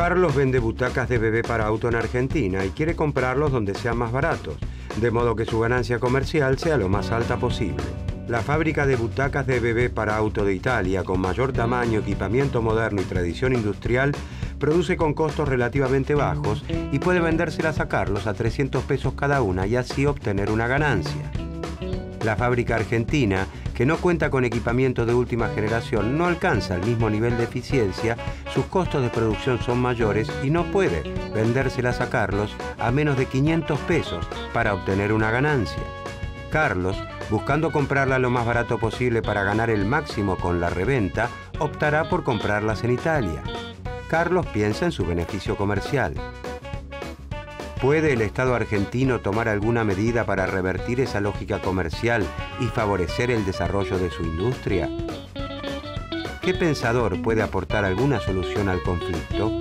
Carlos vende butacas de bebé para auto en Argentina y quiere comprarlos donde sean más baratos, de modo que su ganancia comercial sea lo más alta posible. La fábrica de butacas de bebé para auto de Italia, con mayor tamaño, equipamiento moderno y tradición industrial, produce con costos relativamente bajos y puede vendérselas a Carlos a 300 pesos cada una y así obtener una ganancia. La fábrica argentina, que no cuenta con equipamiento de última generación, no alcanza el mismo nivel de eficiencia, sus costos de producción son mayores y no puede vendérselas a Carlos a menos de 500 pesos para obtener una ganancia. Carlos, buscando comprarla lo más barato posible para ganar el máximo con la reventa, optará por comprarlas en Italia. Carlos piensa en su beneficio comercial. ¿Puede el Estado argentino tomar alguna medida para revertir esa lógica comercial y favorecer el desarrollo de su industria? ¿Qué pensador puede aportar alguna solución al conflicto?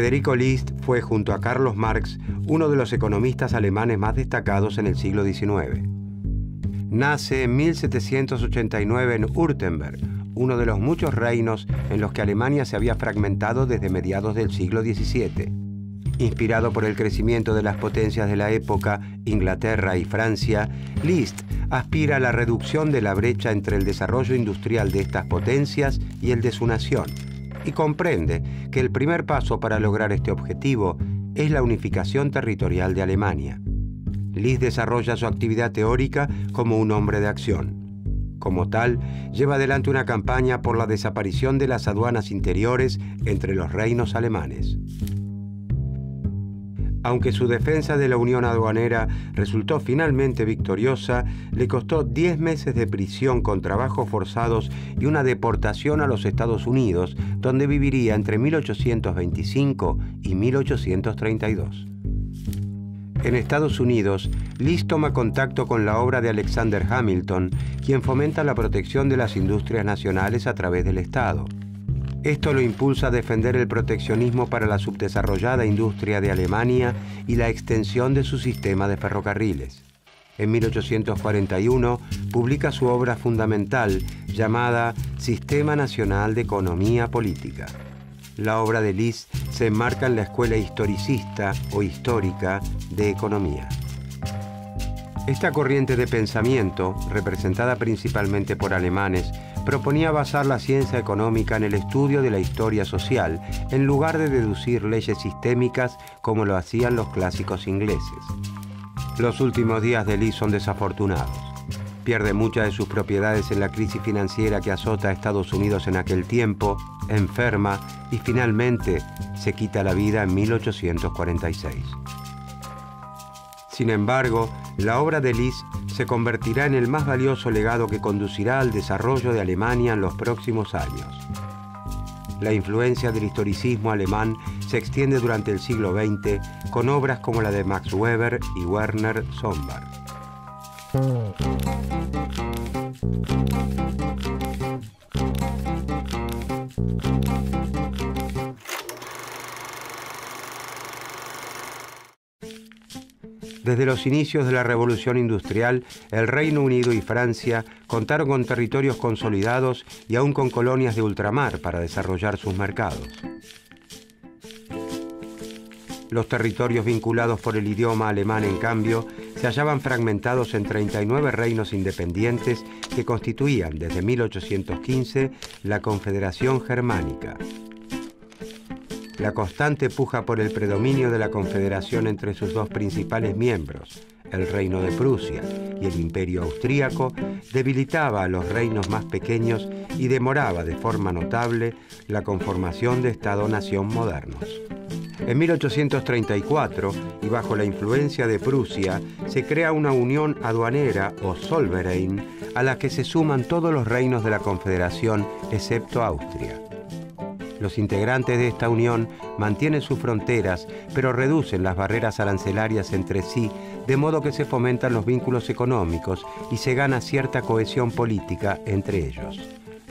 Federico List fue, junto a Carlos Marx, uno de los economistas alemanes más destacados en el siglo XIX. Nace en 1789 en Württemberg, uno de los muchos reinos en los que Alemania se había fragmentado desde mediados del siglo XVII. Inspirado por el crecimiento de las potencias de la época, Inglaterra y Francia, List aspira a la reducción de la brecha entre el desarrollo industrial de estas potencias y el de su nación y comprende que el primer paso para lograr este objetivo es la unificación territorial de Alemania. Lis desarrolla su actividad teórica como un hombre de acción. Como tal, lleva adelante una campaña por la desaparición de las aduanas interiores entre los reinos alemanes. Aunque su defensa de la Unión Aduanera resultó finalmente victoriosa, le costó 10 meses de prisión con trabajos forzados y una deportación a los Estados Unidos, donde viviría entre 1825 y 1832. En Estados Unidos, Liz toma contacto con la obra de Alexander Hamilton, quien fomenta la protección de las industrias nacionales a través del Estado. Esto lo impulsa a defender el proteccionismo para la subdesarrollada industria de Alemania y la extensión de su sistema de ferrocarriles. En 1841 publica su obra fundamental llamada Sistema Nacional de Economía Política. La obra de Lis se enmarca en la escuela historicista o histórica de economía. Esta corriente de pensamiento, representada principalmente por alemanes, proponía basar la ciencia económica en el estudio de la historia social, en lugar de deducir leyes sistémicas como lo hacían los clásicos ingleses. Los últimos días de Lee son desafortunados. Pierde muchas de sus propiedades en la crisis financiera que azota a Estados Unidos en aquel tiempo, enferma y finalmente se quita la vida en 1846. Sin embargo, la obra de Lis se convertirá en el más valioso legado que conducirá al desarrollo de Alemania en los próximos años. La influencia del historicismo alemán se extiende durante el siglo XX con obras como la de Max Weber y Werner Sombart. Desde los inicios de la Revolución Industrial, el Reino Unido y Francia contaron con territorios consolidados y aún con colonias de ultramar para desarrollar sus mercados. Los territorios vinculados por el idioma alemán, en cambio, se hallaban fragmentados en 39 reinos independientes que constituían desde 1815 la Confederación Germánica. La constante puja por el predominio de la Confederación entre sus dos principales miembros, el reino de Prusia y el imperio austríaco, debilitaba a los reinos más pequeños y demoraba de forma notable la conformación de Estado-nación modernos. En 1834, y bajo la influencia de Prusia, se crea una unión aduanera o Zollverein a la que se suman todos los reinos de la Confederación excepto Austria. Los integrantes de esta unión mantienen sus fronteras, pero reducen las barreras arancelarias entre sí, de modo que se fomentan los vínculos económicos y se gana cierta cohesión política entre ellos.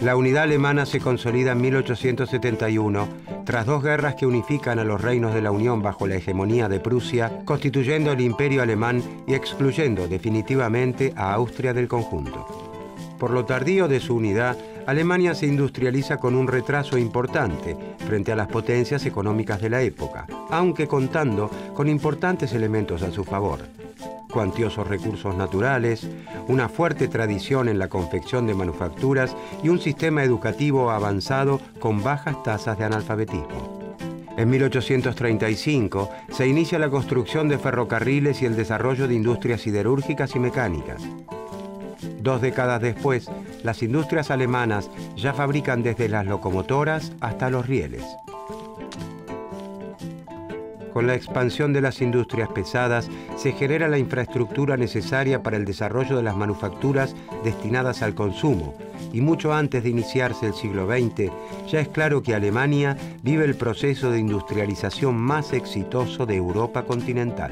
La unidad alemana se consolida en 1871, tras dos guerras que unifican a los reinos de la Unión bajo la hegemonía de Prusia, constituyendo el imperio alemán y excluyendo definitivamente a Austria del conjunto. Por lo tardío de su unidad, Alemania se industrializa con un retraso importante frente a las potencias económicas de la época, aunque contando con importantes elementos a su favor cuantiosos recursos naturales, una fuerte tradición en la confección de manufacturas y un sistema educativo avanzado con bajas tasas de analfabetismo. En 1835 se inicia la construcción de ferrocarriles y el desarrollo de industrias siderúrgicas y mecánicas. Dos décadas después, las industrias alemanas ya fabrican desde las locomotoras hasta los rieles. Con la expansión de las industrias pesadas se genera la infraestructura necesaria para el desarrollo de las manufacturas destinadas al consumo, y mucho antes de iniciarse el siglo XX, ya es claro que Alemania vive el proceso de industrialización más exitoso de Europa continental.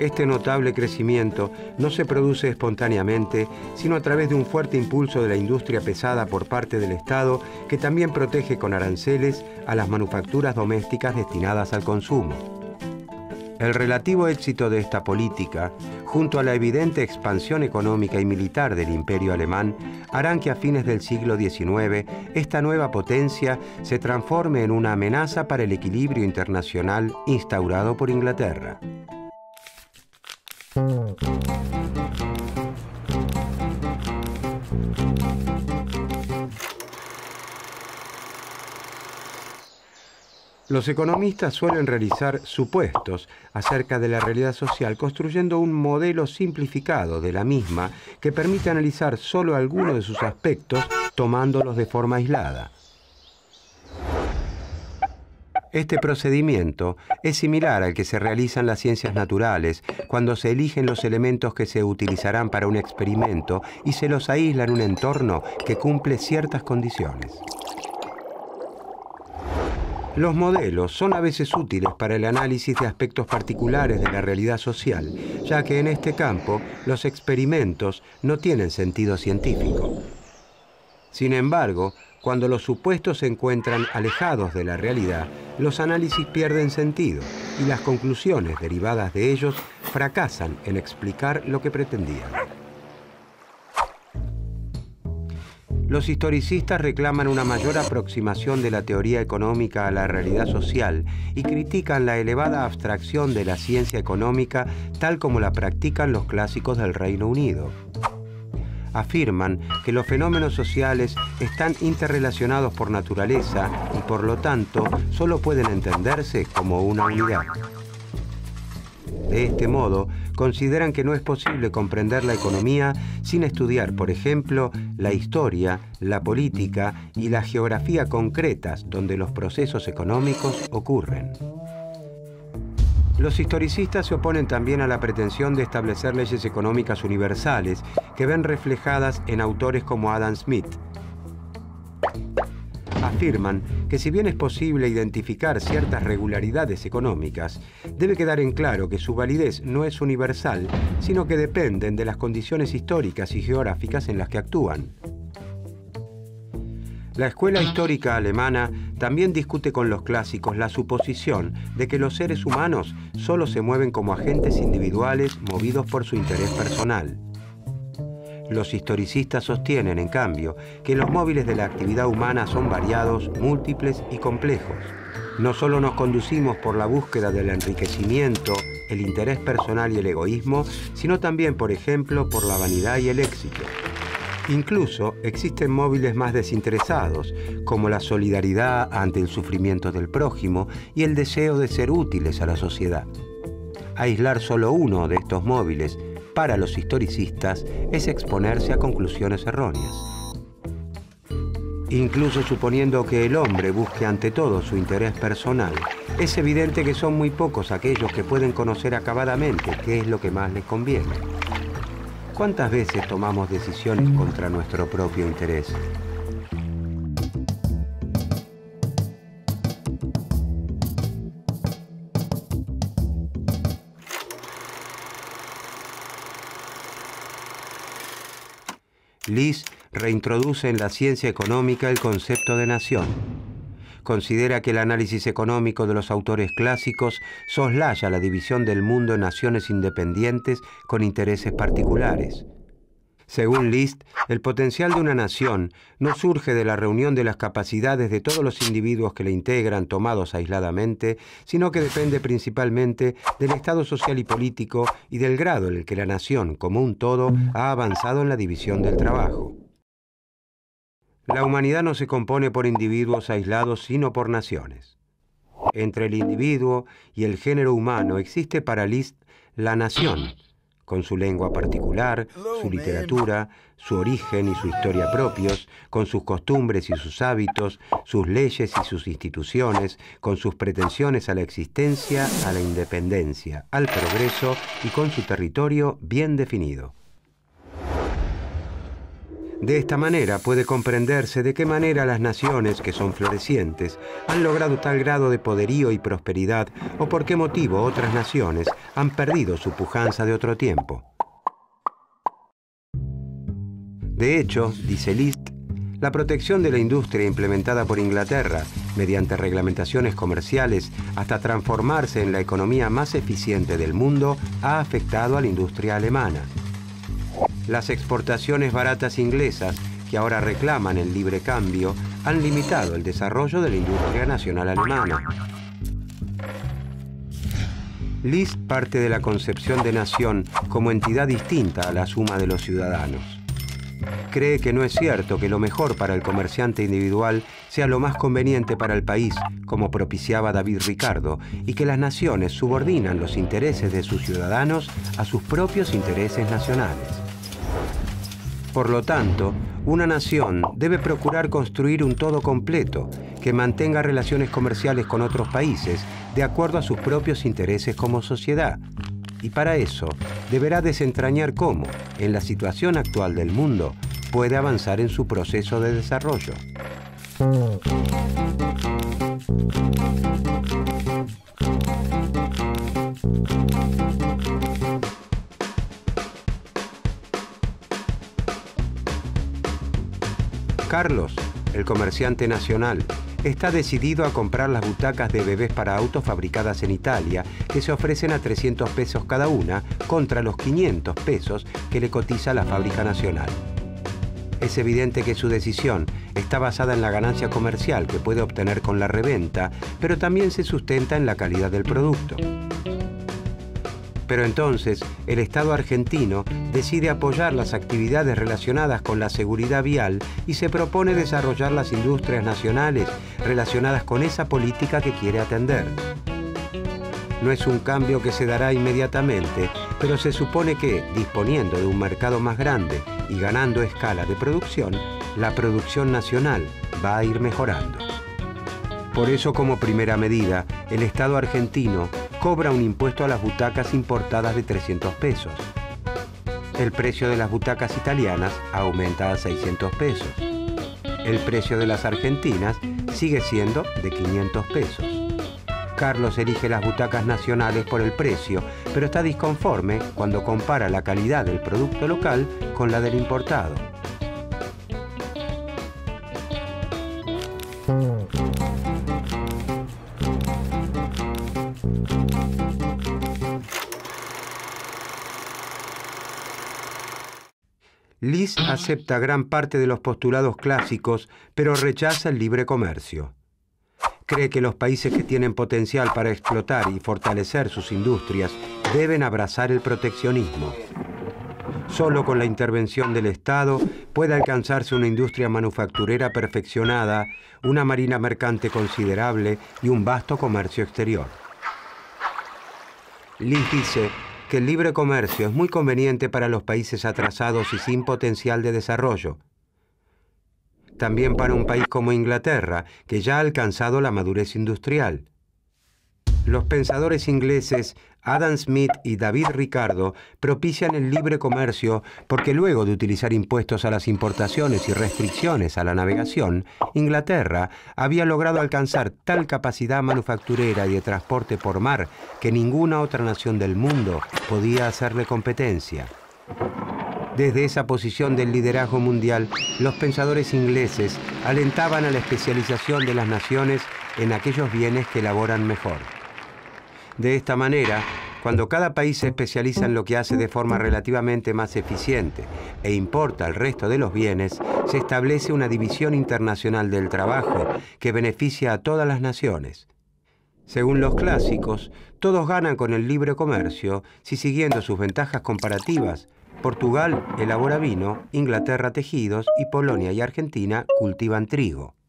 Este notable crecimiento no se produce espontáneamente, sino a través de un fuerte impulso de la industria pesada por parte del Estado, que también protege con aranceles a las manufacturas domésticas destinadas al consumo. El relativo éxito de esta política, junto a la evidente expansión económica y militar del imperio alemán, harán que a fines del siglo XIX esta nueva potencia se transforme en una amenaza para el equilibrio internacional instaurado por Inglaterra. Los economistas suelen realizar supuestos acerca de la realidad social construyendo un modelo simplificado de la misma que permite analizar solo algunos de sus aspectos tomándolos de forma aislada. Este procedimiento es similar al que se realiza en las ciencias naturales cuando se eligen los elementos que se utilizarán para un experimento y se los aísla en un entorno que cumple ciertas condiciones. Los modelos son a veces útiles para el análisis de aspectos particulares de la realidad social, ya que en este campo los experimentos no tienen sentido científico. Sin embargo, cuando los supuestos se encuentran alejados de la realidad, los análisis pierden sentido y las conclusiones derivadas de ellos fracasan en explicar lo que pretendían. Los historicistas reclaman una mayor aproximación de la teoría económica a la realidad social y critican la elevada abstracción de la ciencia económica tal como la practican los clásicos del Reino Unido afirman que los fenómenos sociales están interrelacionados por naturaleza y por lo tanto solo pueden entenderse como una unidad. De este modo, consideran que no es posible comprender la economía sin estudiar, por ejemplo, la historia, la política y la geografía concretas donde los procesos económicos ocurren. Los historicistas se oponen también a la pretensión de establecer leyes económicas universales que ven reflejadas en autores como Adam Smith. Afirman que si bien es posible identificar ciertas regularidades económicas, debe quedar en claro que su validez no es universal, sino que dependen de las condiciones históricas y geográficas en las que actúan. La escuela histórica alemana también discute con los clásicos la suposición de que los seres humanos solo se mueven como agentes individuales movidos por su interés personal. Los historicistas sostienen, en cambio, que los móviles de la actividad humana son variados, múltiples y complejos. No solo nos conducimos por la búsqueda del enriquecimiento, el interés personal y el egoísmo, sino también, por ejemplo, por la vanidad y el éxito. Incluso existen móviles más desinteresados, como la solidaridad ante el sufrimiento del prójimo y el deseo de ser útiles a la sociedad. Aislar solo uno de estos móviles para los historicistas es exponerse a conclusiones erróneas. Incluso suponiendo que el hombre busque ante todo su interés personal, es evidente que son muy pocos aquellos que pueden conocer acabadamente qué es lo que más les conviene. ¿Cuántas veces tomamos decisiones contra nuestro propio interés? Liz reintroduce en la ciencia económica el concepto de nación. Considera que el análisis económico de los autores clásicos soslaya la división del mundo en naciones independientes con intereses particulares. Según List, el potencial de una nación no surge de la reunión de las capacidades de todos los individuos que la integran tomados aisladamente, sino que depende principalmente del estado social y político y del grado en el que la nación, como un todo, ha avanzado en la división del trabajo. La humanidad no se compone por individuos aislados, sino por naciones. Entre el individuo y el género humano existe para List la nación, con su lengua particular, su literatura, su origen y su historia propios, con sus costumbres y sus hábitos, sus leyes y sus instituciones, con sus pretensiones a la existencia, a la independencia, al progreso y con su territorio bien definido. De esta manera puede comprenderse de qué manera las naciones que son florecientes han logrado tal grado de poderío y prosperidad o por qué motivo otras naciones han perdido su pujanza de otro tiempo. De hecho, dice List, la protección de la industria implementada por Inglaterra mediante reglamentaciones comerciales hasta transformarse en la economía más eficiente del mundo ha afectado a la industria alemana las exportaciones baratas inglesas, que ahora reclaman el libre cambio, han limitado el desarrollo de la industria nacional alemana. List parte de la concepción de nación como entidad distinta a la suma de los ciudadanos. Cree que no es cierto que lo mejor para el comerciante individual sea lo más conveniente para el país, como propiciaba David Ricardo, y que las naciones subordinan los intereses de sus ciudadanos a sus propios intereses nacionales. Por lo tanto, una nación debe procurar construir un todo completo que mantenga relaciones comerciales con otros países de acuerdo a sus propios intereses como sociedad. Y para eso deberá desentrañar cómo, en la situación actual del mundo, puede avanzar en su proceso de desarrollo. Carlos, el comerciante nacional, está decidido a comprar las butacas de bebés para autos fabricadas en Italia, que se ofrecen a 300 pesos cada una, contra los 500 pesos que le cotiza la fábrica nacional. Es evidente que su decisión está basada en la ganancia comercial que puede obtener con la reventa, pero también se sustenta en la calidad del producto. Pero entonces el Estado argentino decide apoyar las actividades relacionadas con la seguridad vial y se propone desarrollar las industrias nacionales relacionadas con esa política que quiere atender. No es un cambio que se dará inmediatamente, pero se supone que, disponiendo de un mercado más grande y ganando escala de producción, la producción nacional va a ir mejorando. Por eso, como primera medida, el Estado argentino cobra un impuesto a las butacas importadas de 300 pesos. El precio de las butacas italianas aumenta a 600 pesos. El precio de las argentinas sigue siendo de 500 pesos. Carlos elige las butacas nacionales por el precio, pero está disconforme cuando compara la calidad del producto local con la del importado. Liz acepta gran parte de los postulados clásicos, pero rechaza el libre comercio. Cree que los países que tienen potencial para explotar y fortalecer sus industrias deben abrazar el proteccionismo. Solo con la intervención del Estado puede alcanzarse una industria manufacturera perfeccionada, una marina mercante considerable y un vasto comercio exterior. Liz dice que el libre comercio es muy conveniente para los países atrasados y sin potencial de desarrollo. También para un país como Inglaterra, que ya ha alcanzado la madurez industrial. Los pensadores ingleses Adam Smith y David Ricardo propician el libre comercio porque luego de utilizar impuestos a las importaciones y restricciones a la navegación, Inglaterra había logrado alcanzar tal capacidad manufacturera y de transporte por mar que ninguna otra nación del mundo podía hacerle competencia. Desde esa posición del liderazgo mundial, los pensadores ingleses alentaban a la especialización de las naciones en aquellos bienes que elaboran mejor. De esta manera, cuando cada país se especializa en lo que hace de forma relativamente más eficiente e importa el resto de los bienes, se establece una división internacional del trabajo que beneficia a todas las naciones. Según los clásicos, todos ganan con el libre comercio si siguiendo sus ventajas comparativas, Portugal elabora vino, Inglaterra tejidos y Polonia y Argentina cultivan trigo.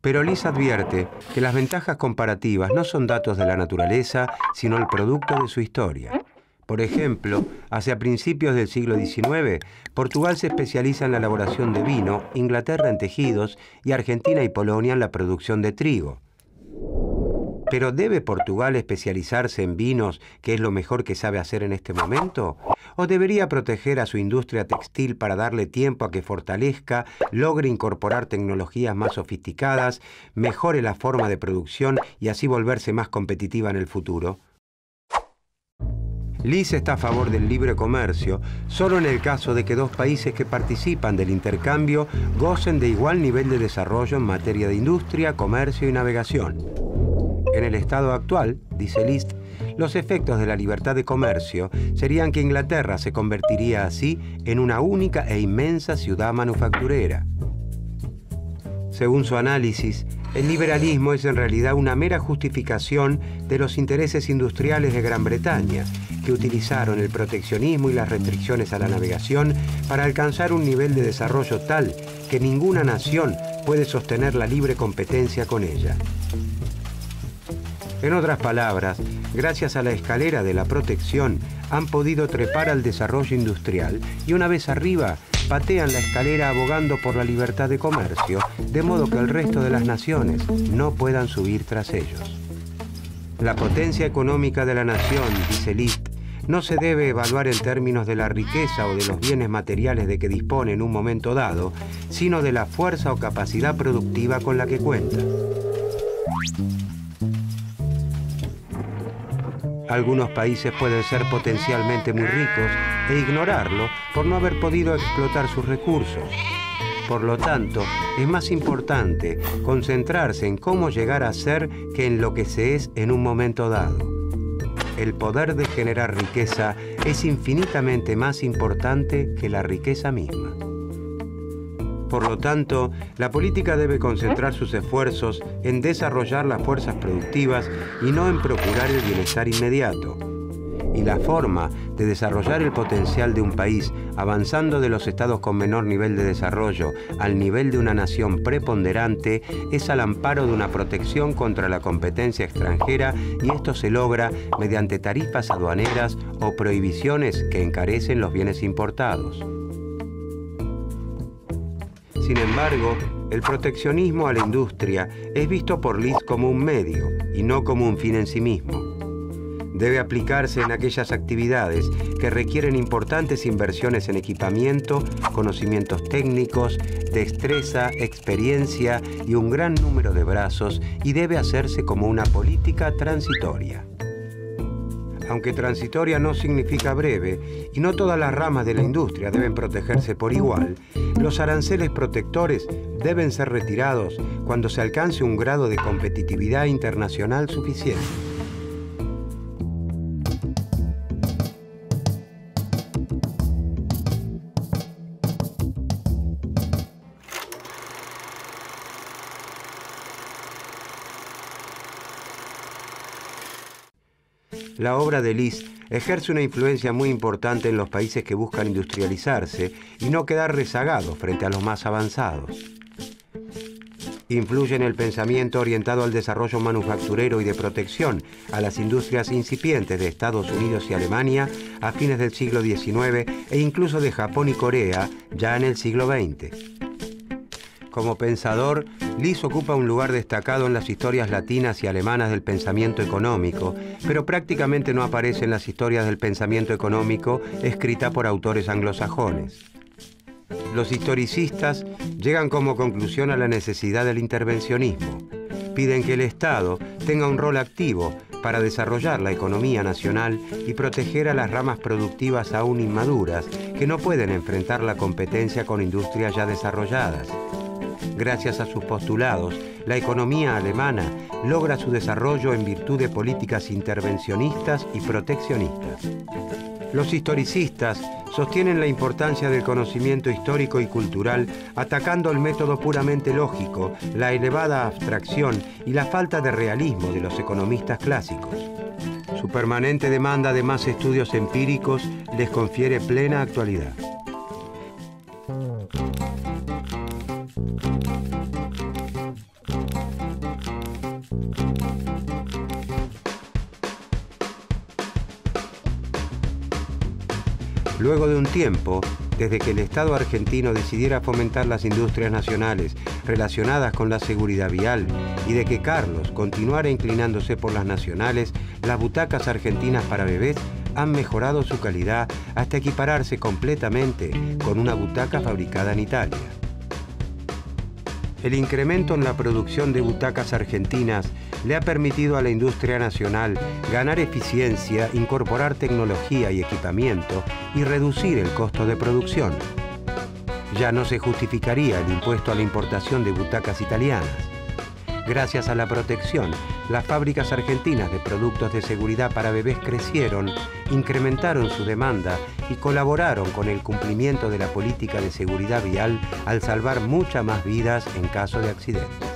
Pero Liz advierte que las ventajas comparativas no son datos de la naturaleza, sino el producto de su historia. Por ejemplo, hacia principios del siglo XIX, Portugal se especializa en la elaboración de vino, Inglaterra en tejidos y Argentina y Polonia en la producción de trigo. ¿Pero debe Portugal especializarse en vinos, que es lo mejor que sabe hacer en este momento? ¿O debería proteger a su industria textil para darle tiempo a que fortalezca, logre incorporar tecnologías más sofisticadas, mejore la forma de producción y así volverse más competitiva en el futuro? Liz está a favor del libre comercio solo en el caso de que dos países que participan del intercambio gocen de igual nivel de desarrollo en materia de industria, comercio y navegación. En el estado actual, dice List, los efectos de la libertad de comercio serían que Inglaterra se convertiría así en una única e inmensa ciudad manufacturera. Según su análisis, el liberalismo es en realidad una mera justificación de los intereses industriales de Gran Bretaña, que utilizaron el proteccionismo y las restricciones a la navegación para alcanzar un nivel de desarrollo tal que ninguna nación puede sostener la libre competencia con ella. En otras palabras, gracias a la escalera de la protección, han podido trepar al desarrollo industrial y una vez arriba, patean la escalera abogando por la libertad de comercio, de modo que el resto de las naciones no puedan subir tras ellos. La potencia económica de la nación, dice Liszt, no se debe evaluar en términos de la riqueza o de los bienes materiales de que dispone en un momento dado, sino de la fuerza o capacidad productiva con la que cuenta. Algunos países pueden ser potencialmente muy ricos e ignorarlo por no haber podido explotar sus recursos. Por lo tanto, es más importante concentrarse en cómo llegar a ser que en lo que se es en un momento dado. El poder de generar riqueza es infinitamente más importante que la riqueza misma. Por lo tanto, la política debe concentrar sus esfuerzos en desarrollar las fuerzas productivas y no en procurar el bienestar inmediato. Y la forma de desarrollar el potencial de un país avanzando de los estados con menor nivel de desarrollo al nivel de una nación preponderante es al amparo de una protección contra la competencia extranjera y esto se logra mediante tarifas aduaneras o prohibiciones que encarecen los bienes importados. Sin embargo, el proteccionismo a la industria es visto por Liz como un medio y no como un fin en sí mismo. Debe aplicarse en aquellas actividades que requieren importantes inversiones en equipamiento, conocimientos técnicos, destreza, experiencia y un gran número de brazos y debe hacerse como una política transitoria aunque transitoria no significa breve, y no todas las ramas de la industria deben protegerse por igual, los aranceles protectores deben ser retirados cuando se alcance un grado de competitividad internacional suficiente. La obra de Liszt ejerce una influencia muy importante en los países que buscan industrializarse y no quedar rezagados frente a los más avanzados. influye en el pensamiento orientado al desarrollo manufacturero y de protección a las industrias incipientes de Estados Unidos y Alemania a fines del siglo XIX e incluso de Japón y Corea ya en el siglo XX. Como pensador, Lis ocupa un lugar destacado en las historias latinas y alemanas del pensamiento económico, pero prácticamente no aparece en las historias del pensamiento económico escritas por autores anglosajones. Los historicistas llegan como conclusión a la necesidad del intervencionismo. Piden que el Estado tenga un rol activo para desarrollar la economía nacional y proteger a las ramas productivas aún inmaduras que no pueden enfrentar la competencia con industrias ya desarrolladas. Gracias a sus postulados, la economía alemana logra su desarrollo en virtud de políticas intervencionistas y proteccionistas. Los historicistas sostienen la importancia del conocimiento histórico y cultural atacando el método puramente lógico, la elevada abstracción y la falta de realismo de los economistas clásicos. Su permanente demanda de más estudios empíricos les confiere plena actualidad. Luego de un tiempo, desde que el Estado argentino decidiera fomentar las industrias nacionales relacionadas con la seguridad vial y de que Carlos continuara inclinándose por las nacionales, las butacas argentinas para bebés han mejorado su calidad hasta equipararse completamente con una butaca fabricada en Italia. El incremento en la producción de butacas argentinas le ha permitido a la industria nacional ganar eficiencia, incorporar tecnología y equipamiento y reducir el costo de producción. Ya no se justificaría el impuesto a la importación de butacas italianas. Gracias a la protección, las fábricas argentinas de productos de seguridad para bebés crecieron, incrementaron su demanda y colaboraron con el cumplimiento de la política de seguridad vial al salvar muchas más vidas en caso de accidente.